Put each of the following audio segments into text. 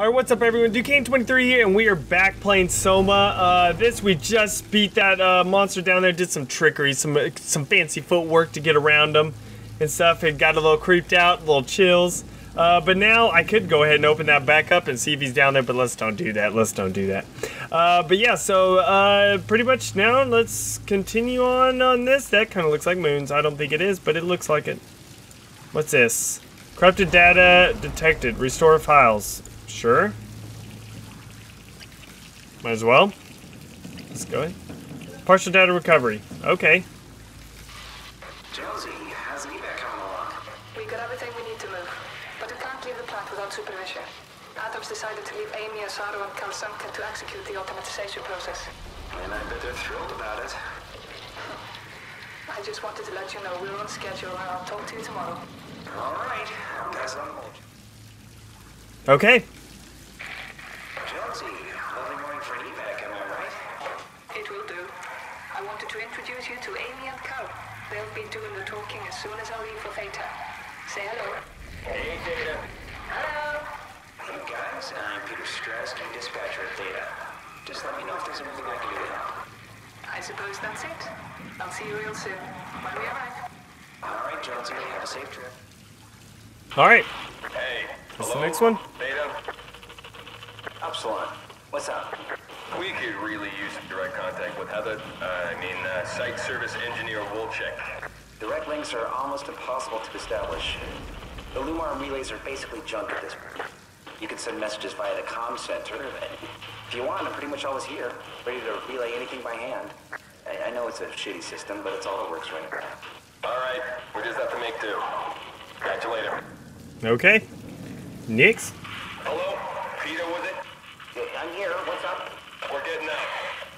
Alright, what's up everyone? Ducain23 here, and we are back playing Soma. Uh, this, we just beat that uh, monster down there, did some trickery, some uh, some fancy footwork to get around him and stuff. It got a little creeped out, a little chills. Uh, but now I could go ahead and open that back up and see if he's down there, but let's don't do that. Let's don't do that. Uh, but yeah, so uh, pretty much now let's continue on on this. That kind of looks like moons. I don't think it is, but it looks like it. What's this? Corrupted data detected. Restore files. Sure. Might as well. Let's go ahead. Partial data recovery. Okay. Jonesy, how's evac coming along? We got everything we need to move, but we can't leave the plant without supervision. Adams decided to leave Amy, Azzaro, and Carl Semken to execute the automatization process. And I bet they're thrilled about it. I just wanted to let you know we're on schedule, and I'll talk to you tomorrow. All right, I'll on. Okay. Jonesy, lovely morning for an evac, am I right? It will do. I wanted to introduce you to Amy and Cal. They'll be doing the talking as soon as I leave for Theta. Say hello. Hey, Data. Hello. Hey, guys, I'm Peter Strasky, dispatcher at Theta. Just let me know if there's anything I can do to help. I suppose that's it. I'll see you real soon. When we arrive. All right, Jonesy, have a safe trip. Alright. Hey. What's the next one? Beta. Upsilon, what's up? We could really use some direct contact with Heather. Uh, I mean, uh, site service engineer Wolchek. Direct links are almost impossible to establish. The Lumar relays are basically junk at this point. You can send messages via the comm center, and if you want, I'm pretty much always here, ready to relay anything by hand. I, I know it's a shitty system, but it's all that works right now. All right, we just have to make do. Catch you later. Okay. Nix? Hello? Peter, was it? Yeah, I'm here. What's up? We're getting out.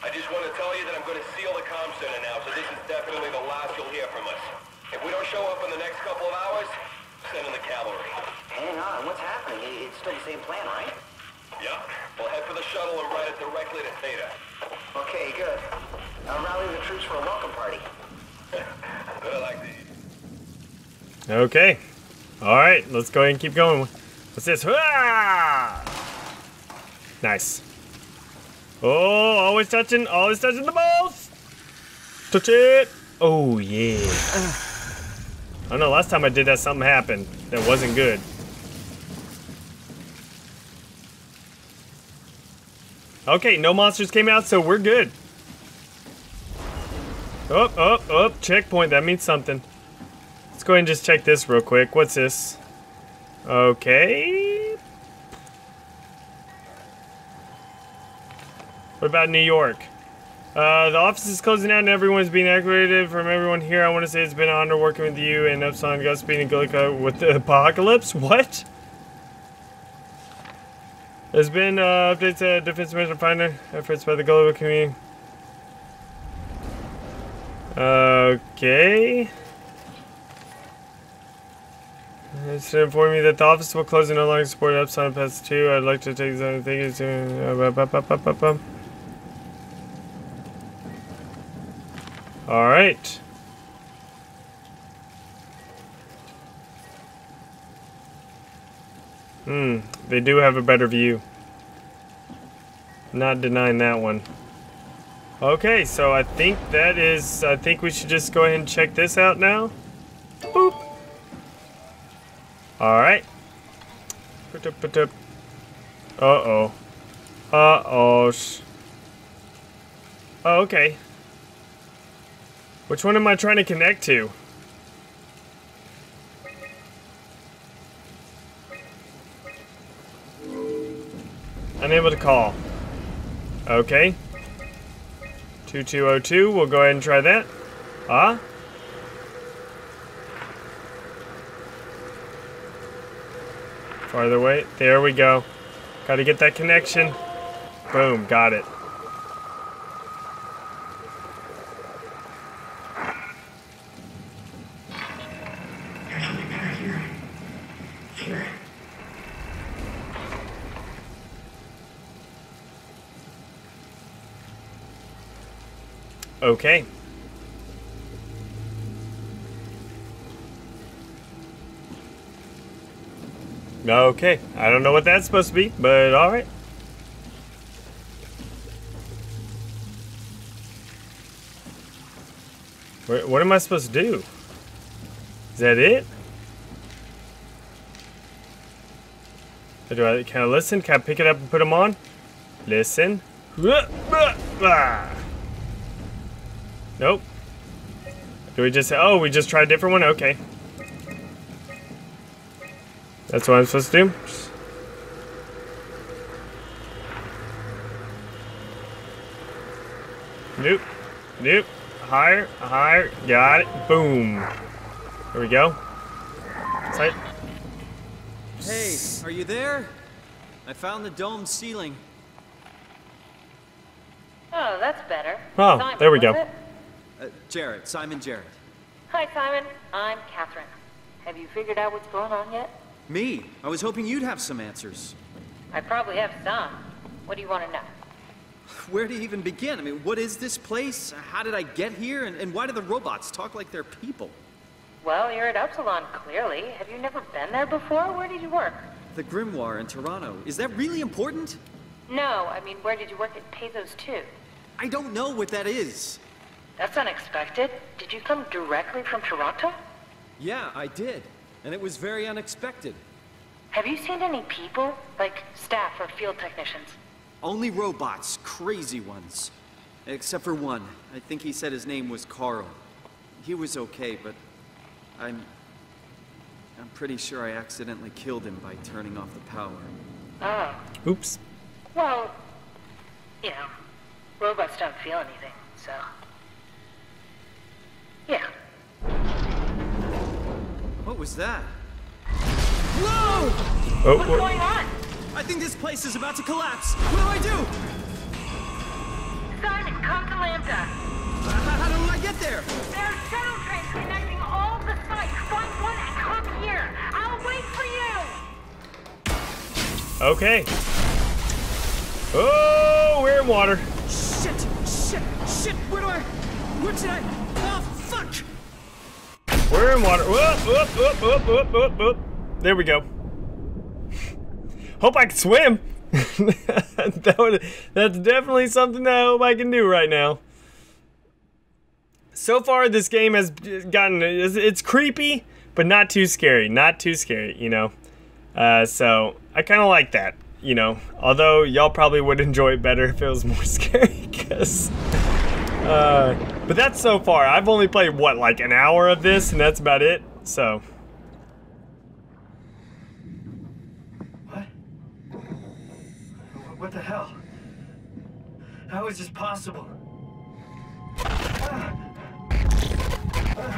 I just want to tell you that I'm going to seal the comm center now, so this is definitely the last you'll hear from us. If we don't show up in the next couple of hours, send in the cavalry. Hang on. What's happening? It's still the same plan, right? Yeah. We'll head for the shuttle and ride it directly to Theta. Okay, good. I'll rally the troops for a welcome party. I like these. Okay. Alright, let's go ahead and keep going. What's this? Ah! Nice. Oh, always touching, always touching the balls! Touch it! Oh, yeah. I don't know, last time I did that, something happened that wasn't good. Okay, no monsters came out, so we're good. Oh, oh, oh, checkpoint, that means something. Let's go ahead and just check this real quick. What's this? Okay. What about New York? Uh, the office is closing out and everyone's being evacuated. From everyone here, I want to say it's been an honor working with you and Epsilon, Godspeed, and Gillica with the apocalypse. What? There's been uh, updates to Defense Mission Finder efforts by the global community. Okay. It's to inform you that the office will close and no longer support Epsilon Pass 2. I'd like to take this thank you. Uh, All right. Hmm, they do have a better view. Not denying that one. Okay, so I think that is. I think we should just go ahead and check this out now. Boop. All right. Uh oh. Uh oh. Oh, okay. Which one am I trying to connect to? Unable to call. Okay. 2202, we'll go ahead and try that. Ah? Farther away. There we go. Gotta get that connection. Boom, got it. Okay. Okay, I don't know what that's supposed to be, but alright. What, what am I supposed to do? Is that it? Do I, can I listen? Can I pick it up and put them on? Listen. Ah! Nope. Do we just say, oh, we just try a different one? Okay. That's what I'm supposed to do? Nope. Nope. Higher. Higher. Got it. Boom. There we go. Sight. Hey, are you there? I found the dome ceiling. Oh, that's better. Oh, Simon, there we go. it? Uh, Jarrett, Simon Jarrett. Hi, Simon. I'm Catherine. Have you figured out what's going on yet? Me? I was hoping you'd have some answers. I probably have some. What do you want to know? Where to even begin? I mean, what is this place? How did I get here? And, and why do the robots talk like they're people? Well, you're at Upsilon, clearly. Have you never been there before? Where did you work? The Grimoire in Toronto. Is that really important? No, I mean, where did you work at Pathos-II? I don't know what that is. That's unexpected. Did you come directly from Toronto? Yeah, I did. And it was very unexpected. Have you seen any people? Like staff or field technicians? Only robots, crazy ones. Except for one. I think he said his name was Carl. He was okay, but I'm... I'm pretty sure I accidentally killed him by turning off the power. Oh. Oops. Well, you know, robots don't feel anything, so. Yeah. What was that? Whoa! Oh, What's what- going on? I think this place is about to collapse. What do I do? Simon, come to Lambda. How, how do I get there? There are shuttle trains connecting all the sites. Find one and come here. I'll wait for you. okay. Oh, we're in water. Shit! Shit! Shit! Where do I... Where should I... We're in water. Whoop, whoop, whoop, whoop, whoop, whoop. There we go. Hope I can swim. that would, that's definitely something that I hope I can do right now. So far, this game has gotten it's, it's creepy, but not too scary. Not too scary, you know. Uh, so I kind of like that, you know. Although y'all probably would enjoy it better if it was more scary, because. Uh, but that's so far. I've only played what, like an hour of this, and that's about it. So. What? What the hell? How is this possible?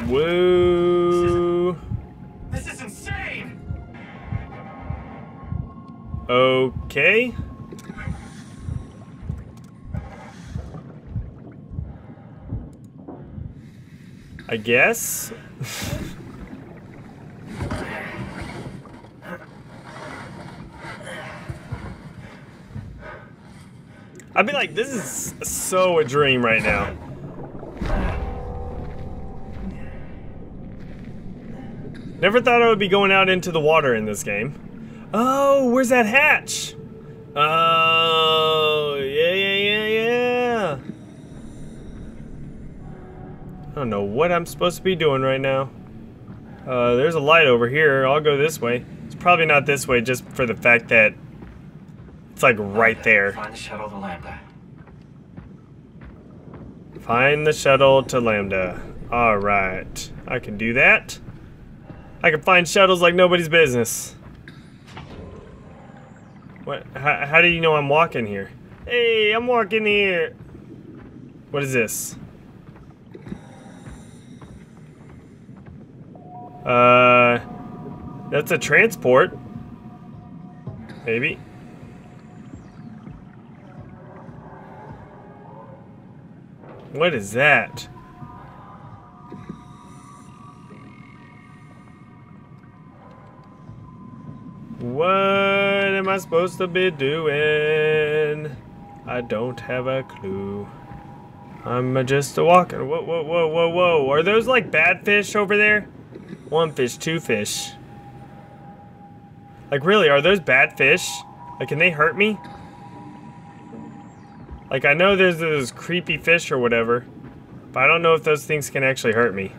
Woo. This is insane! Okay. I guess. I'd be like, this is so a dream right now. Never thought I would be going out into the water in this game. Oh, where's that hatch? Oh, yeah, I don't know what I'm supposed to be doing right now. Uh, there's a light over here. I'll go this way. It's probably not this way just for the fact that it's like right there. Find the shuttle to Lambda. Find the shuttle to Lambda. Alright. I can do that. I can find shuttles like nobody's business. What? How, how do you know I'm walking here? Hey, I'm walking here. What is this? Uh, that's a transport. Maybe. What is that? What am I supposed to be doing? I don't have a clue. I'm just a walking. Whoa, whoa, whoa, whoa, whoa. Are those like bad fish over there? One fish, two fish. Like, really, are those bad fish? Like, can they hurt me? Like, I know there's those creepy fish or whatever, but I don't know if those things can actually hurt me.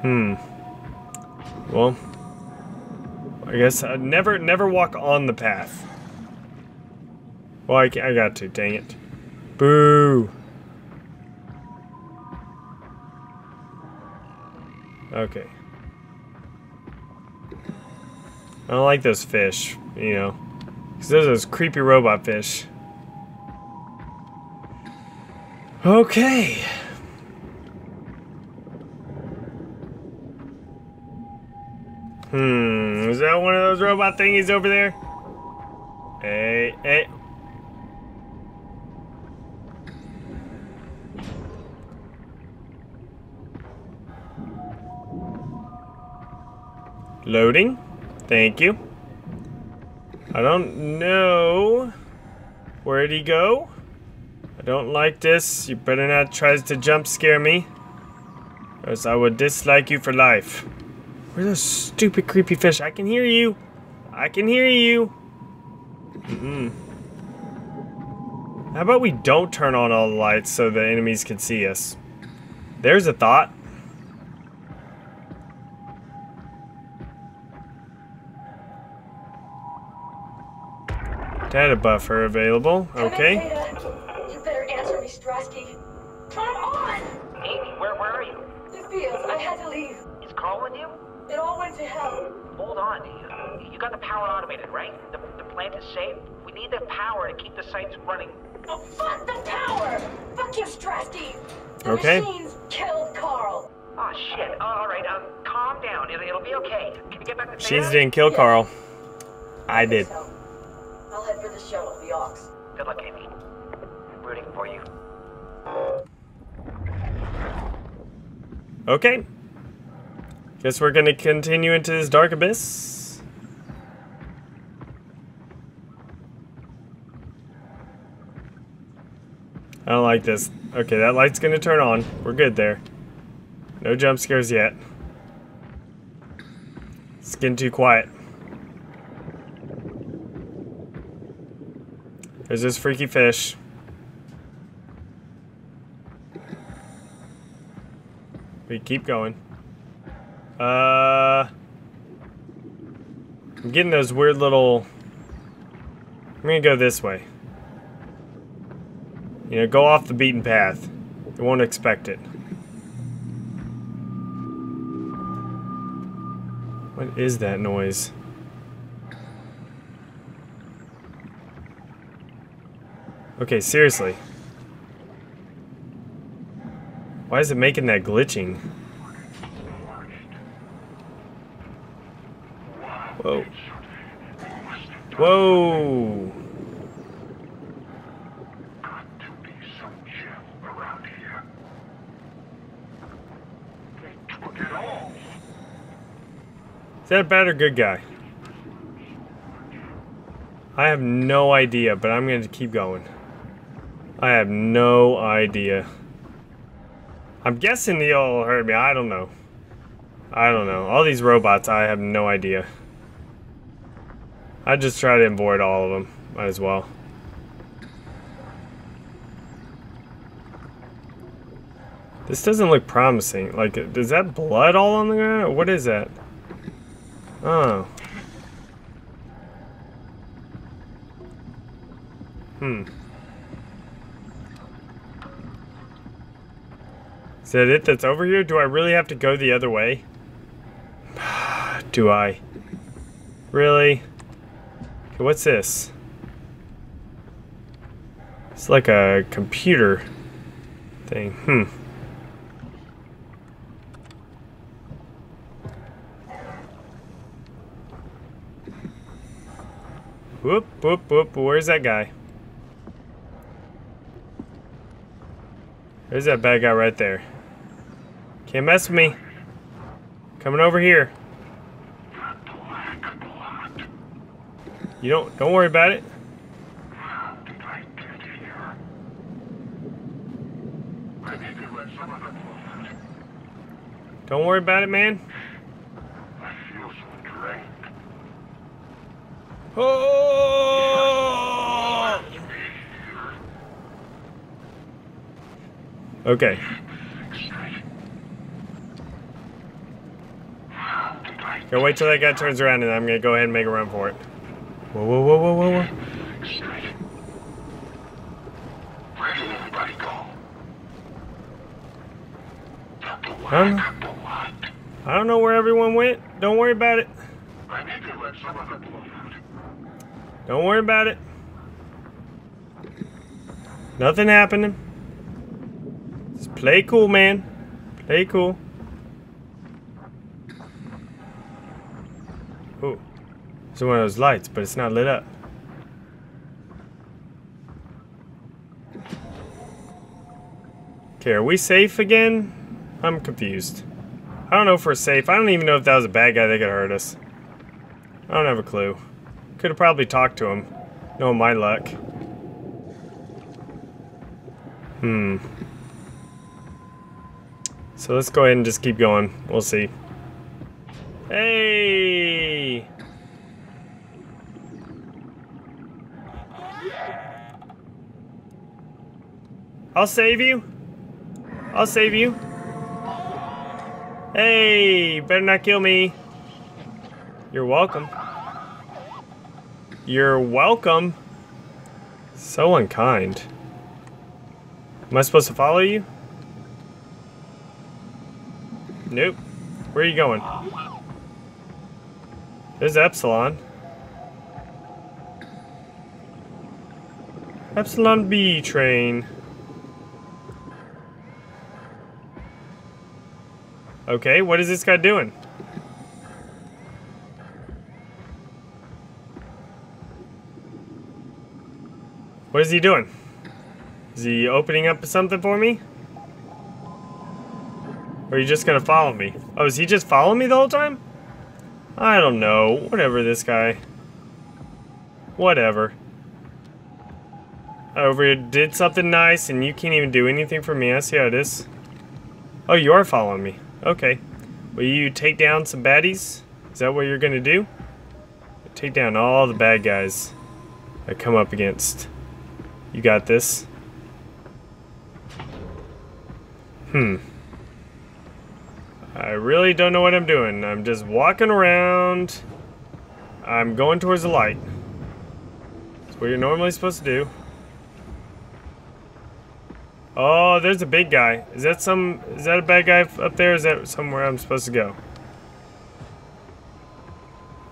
Hmm. Well, I guess I never, never walk on the path. Well, I, I got to, dang it. Boo! Okay. I don't like those fish, you know. Because those are those creepy robot fish. Okay. Hmm, is that one of those robot thingies over there? Hey, hey. Loading. Thank you. I don't know. Where'd he go? I don't like this. You better not try to jump scare me. Or else I would dislike you for life. Where's those stupid creepy fish? I can hear you. I can hear you. Mm -mm. How about we don't turn on all the lights so the enemies can see us? There's a thought. Data buffer available. Okay. You better answer me, Strasky. Come on! Amy, where, where are you? The fields. I had to leave. Is Carl with you? It all went to hell. Hold on. You, you got the power automated, right? The, the plant is safe? We need the power to keep the sites running. Oh, fuck the power! Fuck you, Strasky! The Okay. machines killed Carl. Oh, shit. all right, um, calm down. It'll, it'll be okay. Can you get back to She's Theta? didn't kill Carl. I did. So, I'll head for the shuttle, the Ox. Good luck, Amy. I'm rooting for you. Okay. Guess we're gonna continue into this dark abyss. I don't like this. Okay, that light's gonna turn on. We're good there. No jump scares yet. It's getting too quiet. There's this freaky fish. We keep going. Uh, I'm getting those weird little. I'm gonna go this way. You know, go off the beaten path. You won't expect it. What is that noise? Okay, seriously. Why is it making that glitching? Whoa. Whoa. Is that a bad or good guy? I have no idea, but I'm going to keep going. I have no idea. I'm guessing he'll hurt me. I don't know. I don't know. All these robots, I have no idea. I just try to avoid all of them. Might as well. This doesn't look promising. Like, is that blood all on the ground? What is that? Oh. Hmm. Is that it that's over here? Do I really have to go the other way? Do I? Really? Okay, what's this? It's like a computer thing. Hmm. Whoop, whoop, whoop. Where's that guy? There's that bad guy right there. Can't mess with me. Coming over here. You don't don't worry about it. Don't worry about it, man. Oh! Okay. Gonna wait till that guy turns around and I'm gonna go ahead and make a run for it. Whoa, whoa, whoa, whoa, whoa, whoa. Where did everybody go? I don't, know. I don't know where everyone went. Don't worry about it. I need to let some of them. Don't worry about it. Nothing happening. Just play cool, man. Play cool. It's one of those lights, but it's not lit up. Okay, are we safe again? I'm confused. I don't know if we're safe. I don't even know if that was a bad guy that could hurt us. I don't have a clue. Could have probably talked to him. No, my luck. Hmm. So let's go ahead and just keep going. We'll see. Hey! I'll save you. I'll save you. Hey, better not kill me. You're welcome. You're welcome. So unkind. Am I supposed to follow you? Nope. Where are you going? There's Epsilon. Epsilon B train. Okay, what is this guy doing? What is he doing? Is he opening up something for me? Or are you just gonna follow me? Oh, is he just following me the whole time? I don't know. Whatever, this guy. Whatever. I over did something nice and you can't even do anything for me. I see how it is. Oh, you are following me. Okay. Will you take down some baddies? Is that what you're gonna do? Take down all the bad guys I come up against. You got this. Hmm. I really don't know what I'm doing. I'm just walking around. I'm going towards the light. That's what you're normally supposed to do. Oh, there's a big guy. Is that some, is that a bad guy up there? Is that somewhere I'm supposed to go?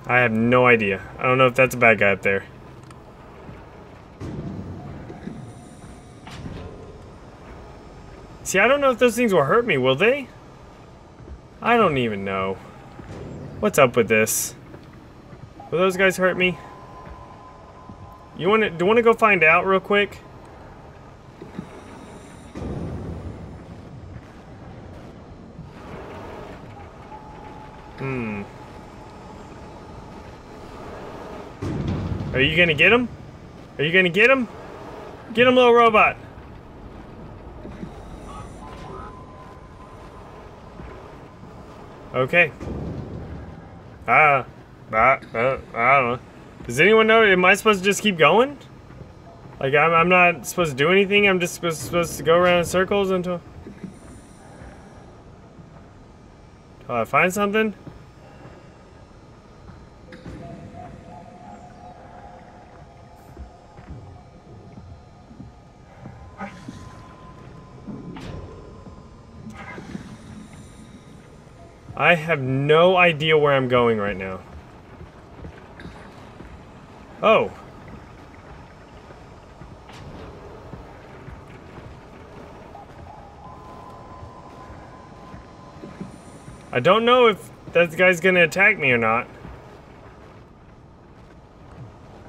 I have no idea. I don't know if that's a bad guy up there. See, I don't know if those things will hurt me, will they? I don't even know. What's up with this? Will those guys hurt me? You want to? Do you want to go find out real quick? Are you gonna get him? Are you gonna get him? Get him, little robot. Okay. Ah, ah, uh, I don't know. Does anyone know? Am I supposed to just keep going? Like I'm, I'm not supposed to do anything. I'm just supposed, supposed to go around in circles until, until I find something. I have no idea where I'm going right now. Oh. I don't know if that guy's gonna attack me or not.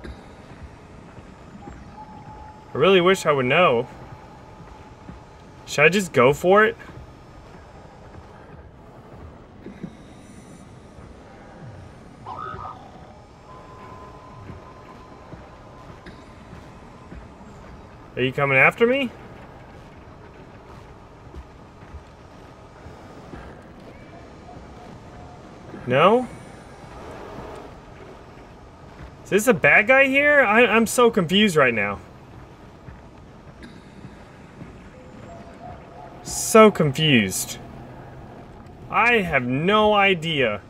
I really wish I would know. Should I just go for it? Are you coming after me? No? Is this a bad guy here? I, I'm so confused right now. So confused. I have no idea.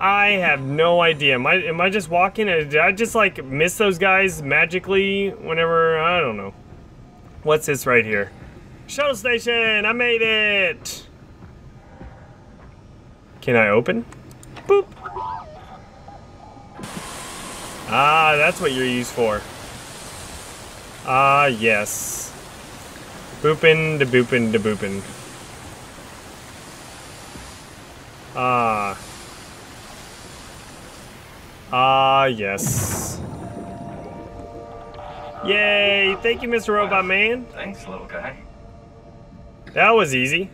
I have no idea. Am I, am I just walking? Did I just like miss those guys magically whenever? I don't know. What's this right here? Shuttle station! I made it! Can I open? Boop. Ah, that's what you're used for. Ah, yes. Boopin' de boopin' de boopin'. Ah. Ah, yes. Yay! Thank you, Mr. Robot Man. Thanks, little guy. That was easy.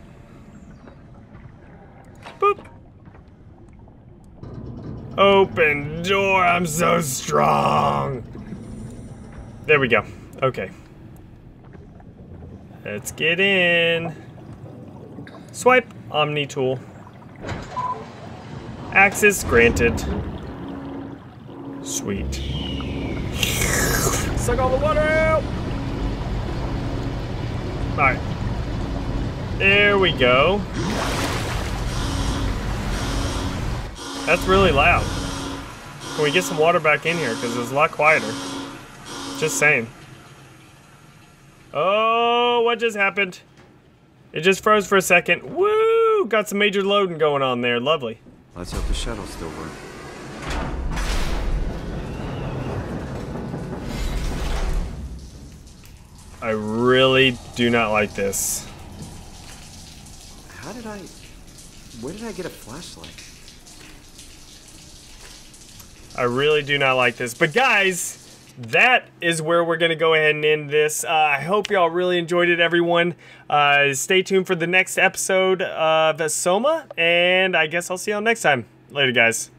Boop. Open door, I'm so strong. There we go. Okay. Let's get in. Swipe, Omni tool. Access granted. Sweet. Suck all the water out! Alright. There we go. That's really loud. Can we get some water back in here? Because it's a lot quieter. Just saying. Oh, what just happened? It just froze for a second. Woo! Got some major loading going on there. Lovely. Let's hope the shuttle still works. I really do not like this. How did I... Where did I get a flashlight? I really do not like this. But guys, that is where we're going to go ahead and end this. Uh, I hope y'all really enjoyed it, everyone. Uh, stay tuned for the next episode of Soma, and I guess I'll see y'all next time. Later, guys.